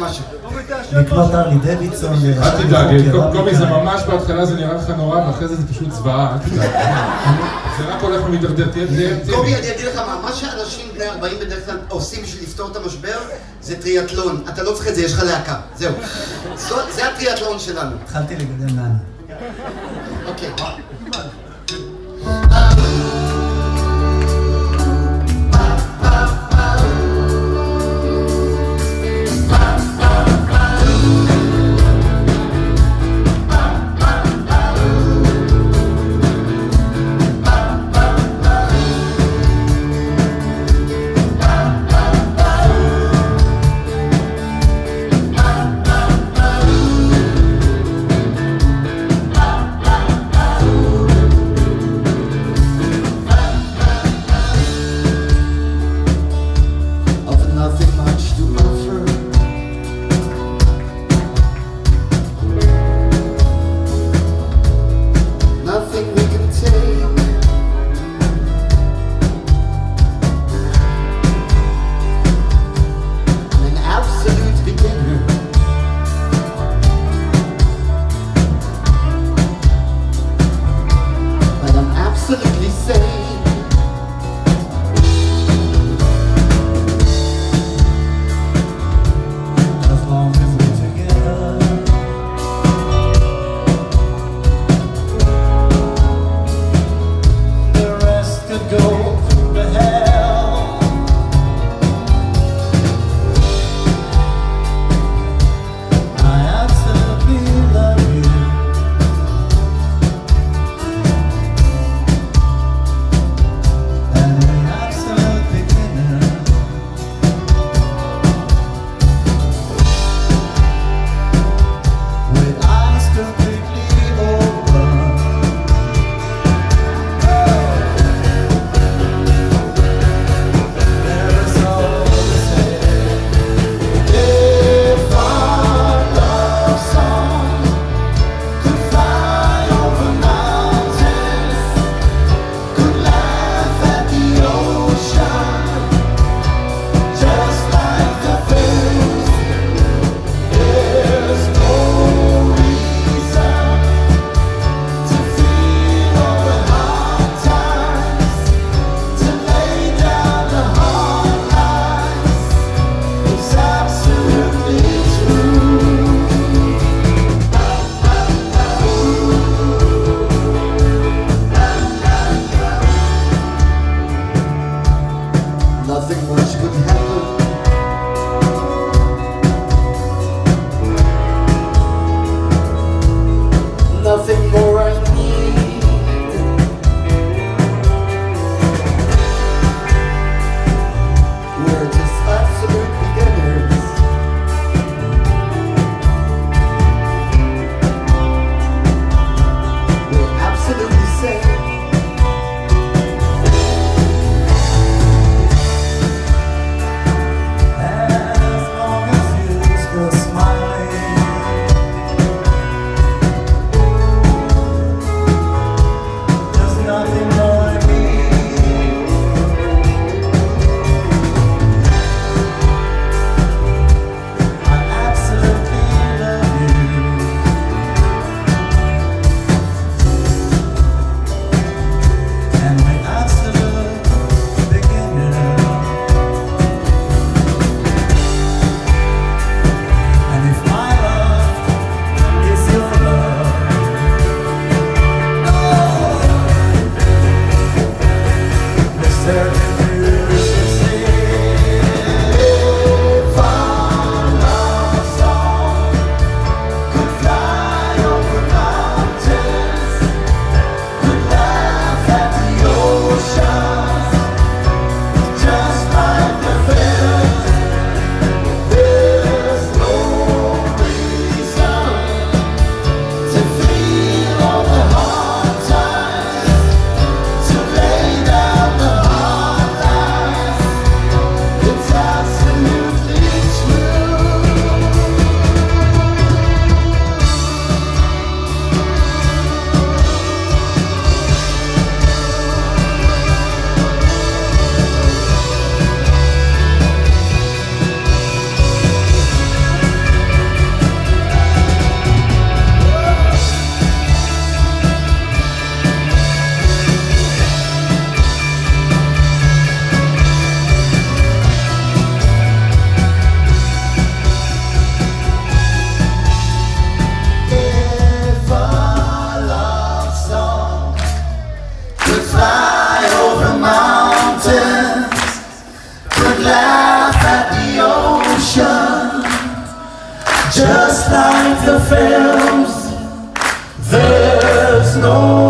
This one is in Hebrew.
משהו. לקנות ארלי דוידסון. אל תדאג, קובי זה ממש בהתחלה זה נראה לך נורא ואחרי זה זה פשוט זוועה, אל תדאג. זה רק הולך ומידרדר, תהיה. קובי, אני אגיד לך מה, מה שאנשים בני 40 בדרך כלל עושים בשביל לפתור את המשבר, זה טריאטלון. אתה לא צריך את זה, יש לך להקה. זהו. זה הטריאטלון שלנו. התחלתי לגדל נענה. אוקיי. The films, there's no